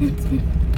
ハハハハ!